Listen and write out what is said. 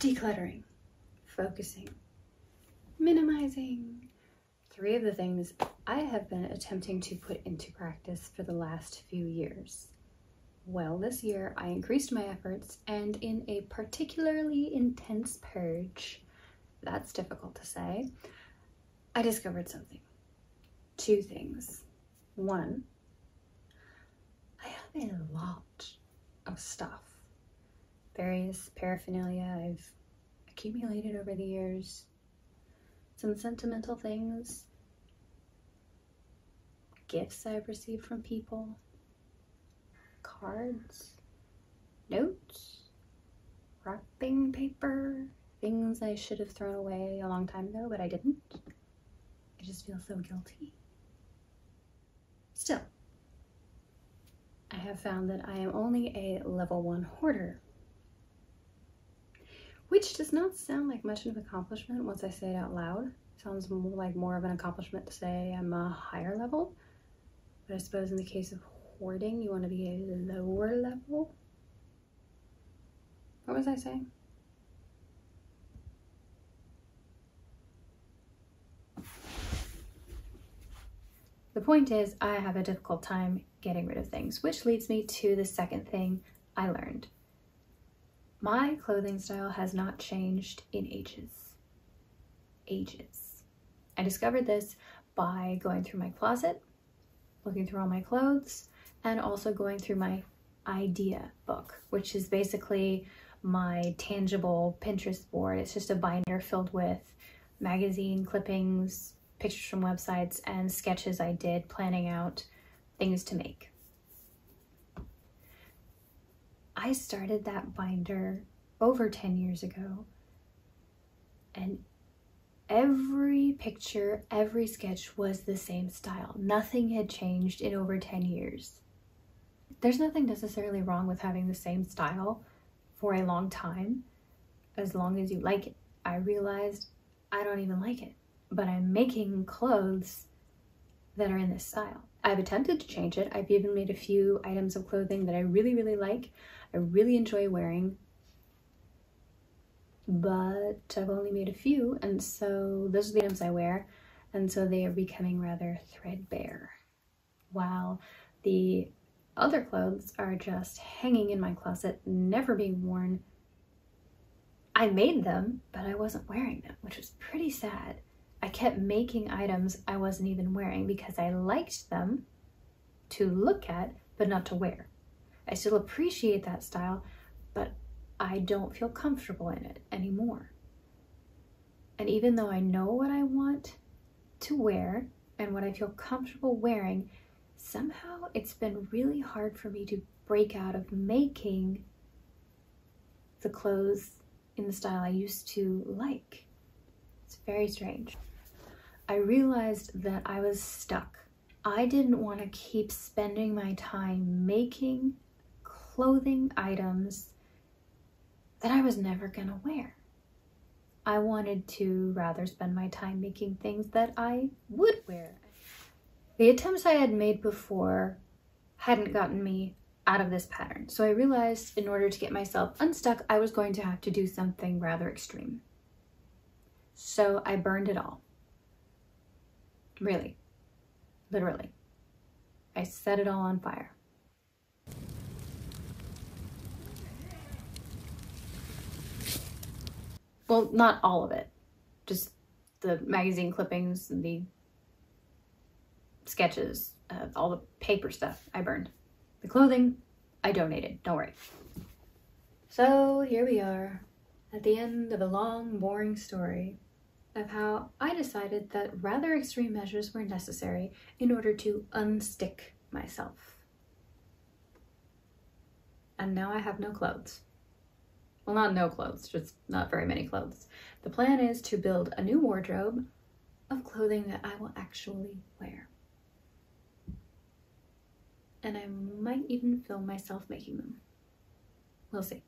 decluttering, focusing, minimizing. Three of the things I have been attempting to put into practice for the last few years. Well, this year I increased my efforts and in a particularly intense purge, that's difficult to say, I discovered something. Two things. One, I have a lot of stuff. Various paraphernalia I've accumulated over the years. Some sentimental things. Gifts I've received from people. Cards. Notes. Wrapping paper. Things I should have thrown away a long time ago, but I didn't. I just feel so guilty. Still, I have found that I am only a level one hoarder, which does not sound like much of an accomplishment once I say it out loud. sounds more like more of an accomplishment to say I'm a higher level, but I suppose in the case of hoarding, you want to be a lower level. What was I saying? The point is, I have a difficult time getting rid of things, which leads me to the second thing I learned. My clothing style has not changed in ages. Ages. I discovered this by going through my closet, looking through all my clothes, and also going through my idea book, which is basically my tangible Pinterest board. It's just a binder filled with magazine clippings, pictures from websites, and sketches I did planning out things to make. I started that binder over 10 years ago, and every picture, every sketch was the same style. Nothing had changed in over 10 years. There's nothing necessarily wrong with having the same style for a long time, as long as you like it. I realized I don't even like it but I'm making clothes that are in this style. I've attempted to change it. I've even made a few items of clothing that I really, really like. I really enjoy wearing, but I've only made a few, and so those are the items I wear, and so they are becoming rather threadbare. While the other clothes are just hanging in my closet, never being worn. I made them, but I wasn't wearing them, which was pretty sad. I kept making items I wasn't even wearing because I liked them to look at, but not to wear. I still appreciate that style, but I don't feel comfortable in it anymore. And even though I know what I want to wear and what I feel comfortable wearing, somehow it's been really hard for me to break out of making the clothes in the style I used to like. It's very strange. I realized that I was stuck. I didn't want to keep spending my time making clothing items that I was never going to wear. I wanted to rather spend my time making things that I would wear. The attempts I had made before hadn't gotten me out of this pattern. So I realized in order to get myself unstuck, I was going to have to do something rather extreme. So I burned it all. Really. Literally. I set it all on fire. Well, not all of it. Just the magazine clippings, the sketches, uh, all the paper stuff I burned. The clothing, I donated. Don't worry. So here we are at the end of a long, boring story of how I decided that rather extreme measures were necessary in order to unstick myself. And now I have no clothes. Well, not no clothes, just not very many clothes. The plan is to build a new wardrobe of clothing that I will actually wear. And I might even film myself making them. We'll see.